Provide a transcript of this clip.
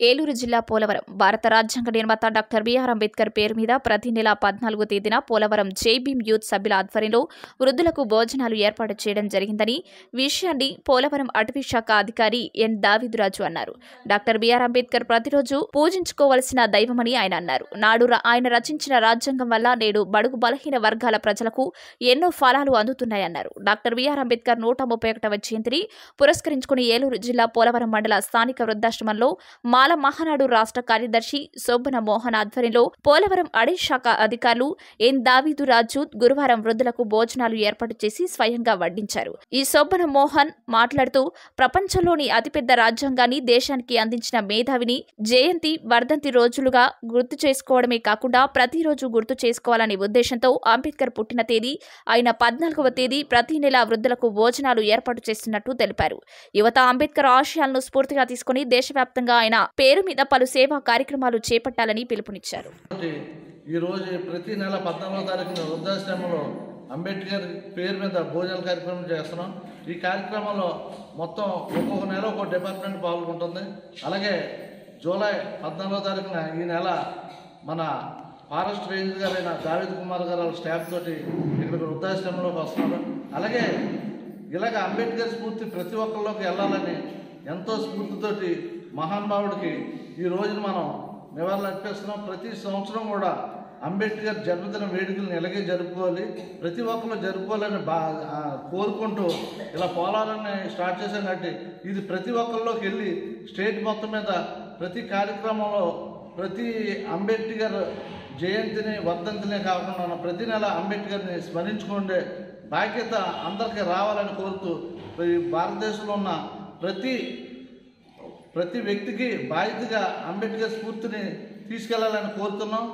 ఏలూరు జిల్లా పోలవరం. భారత రాజ్యాంగ నిర్మాత డాక్టర్ బిఆర్ అంబేద్కర్ పేరు మీద ప్రతి నెల పద్నాలుగో తేదీన పోలవరం జేబీఎం యూత్ సభ్యుల ఆధ్వర్యంలో వృద్ధులకు భోజనాలు ఏర్పాటు చేయడం జరిగిందని విషయాన్ని పోలవరం అటవీ శాఖ అధికారి ఎన్ దావిదురాజు అన్నారు. డాక్టర్ బిఆర్ అంబేద్కర్ ప్రతిరోజు పూజించుకోవలసిన దైవమని ఆయన అన్నారు. నాడు ఆయన రచించిన రాజ్యాంగం వల్ల నేడు బడుగు బలహీన వర్గాల ప్రజలకు ఎన్నో ఫలాలు అందుతున్నాయన్నారు డాక్టర్ బిఆర్ అంబేద్కర్ నూట ముప్పై ఒకటవ జయంతిని పురస్కరించుకుని ఏలూరు జిల్లా పోలవరం మండల స్థానిక వృద్ధాశ్రమంలో మాల మహానాడు రాష్ట్ర కార్యదర్శి శోభన మోహన్ ఆధ్వర్యంలో పోలవరం అడవి శాఖ అధికారులు ఎన్ దావీదు రాజు గురువారం వృద్ధులకు భోజనాలు ఏర్పాటు చేసి స్వయంగా వడ్డించారు. ఈ శోభన మోహన్ మాట్లాడుతూ ప్రపంచంలోని అతిపెద్ద రాజ్యాంగాన్ని దేశానికి అందించిన మేధావిని జయంతి వర్ధంతి రోజులుగా గుర్తు చేసుకోవడమే కాకుండా ప్రతిరోజు గుర్తు చేసుకోవాలనే ఉద్దేశంతో అంబేద్కర్ పుట్టిన తేదీ ఆయన పద్నాలుగవ తేదీ ప్రతి నెల వృద్ధులకు భోజనాలు ఏర్పాటు చేస్తున్నట్టు తెలిపారు. యువత అంబేద్కర్ ఆశయాలను స్ఫూర్తిగా తీసుకుని దేశవ్యాప్తంగా ఆయన పేరు మీద పలు సేవా కార్యక్రమాలు చేపట్టాలని పిలుపునిచ్చారు. ఈరోజు ప్రతి నెల పద్నాలుగో తారీఖున వృద్ధాశ్రమంలో అంబేద్కర్ పేరు మీద భోజనాల కార్యక్రమం చేస్తున్నాం. ఈ కార్యక్రమంలో మొత్తం ఒక్కొక్క నెల ఒక్కొక్క డిపార్ట్మెంట్ పాల్గొంటుంది. అలాగే జూలై పద్నాలుగో తారీఖున ఈ నెల మన ఫారెస్ట్ రేంజ్ గారైన జావేద్ కుమార్ గారు వాళ్ళ స్టాఫ్ తోటి ఇక్కడికి వృద్ధాశ్రమంలోకి వస్తున్నారు. అలాగే ఇలాగ అంబేద్కర్ స్ఫూర్తి ప్రతి ఒక్కరిలోకి వెళ్ళాలని ఎంతో స్ఫూర్తితోటి మహానుభావుడికి ఈ రోజున మనం నివాళులు అర్పిస్తున్నాం. ప్రతి సంవత్సరం కూడా అంబేద్కర్ జన్మదిన వేడుకలను ఇలాగే జరుపుకోవాలి. ప్రతి ఒక్కరు జరుపుకోవాలని బా కోరుకుంటూ ఇలా పోలాలని స్టార్ట్ చేశాం కాబట్టి ఇది ప్రతి ఒక్కరిలోకి వెళ్ళి స్టేట్ మొత్తం మీద ప్రతి కార్యక్రమంలో ప్రతి అంబేద్కర్ జయంతిని వర్ధంతిని కాకుండా ప్రతి నెల అంబేద్కర్ని స్మరించుకుండే బాధ్యత అందరికీ రావాలని కోరుతూ ఈ భారతదేశంలో ఉన్న ప్రతి ప్రతి వ్యక్తికి బాధ్యతగా అంబేద్కర్ స్ఫూర్తిని తీసుకెళ్ళాలని కోరుతున్నాం.